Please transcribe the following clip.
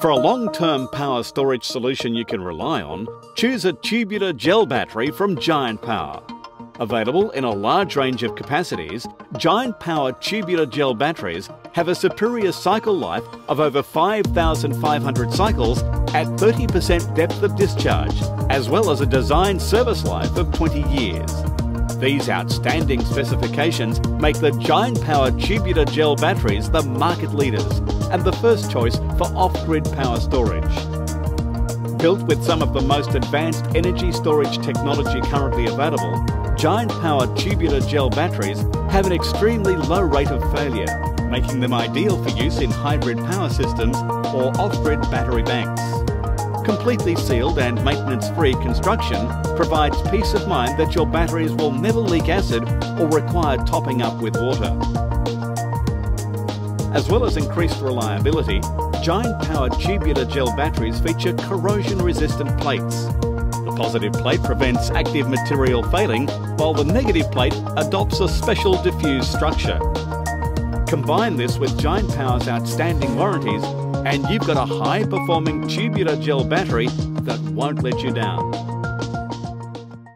For a long-term power storage solution you can rely on, choose a tubular gel battery from Giant Power. Available in a large range of capacities, Giant Power tubular gel batteries have a superior cycle life of over 5,500 cycles at 30% depth of discharge, as well as a design service life of 20 years. These outstanding specifications make the Giant Power tubular gel batteries the market leaders and the first choice for off-grid power storage. Built with some of the most advanced energy storage technology currently available, Giant Power tubular gel batteries have an extremely low rate of failure, making them ideal for use in hybrid power systems or off-grid battery banks. Completely sealed and maintenance-free construction provides peace of mind that your batteries will never leak acid or require topping up with water. As well as increased reliability, Giant Power tubular gel batteries feature corrosion-resistant plates. The positive plate prevents active material failing, while the negative plate adopts a special diffuse structure. Combine this with Giant Power's outstanding warranties and you've got a high-performing tubular gel battery that won't let you down.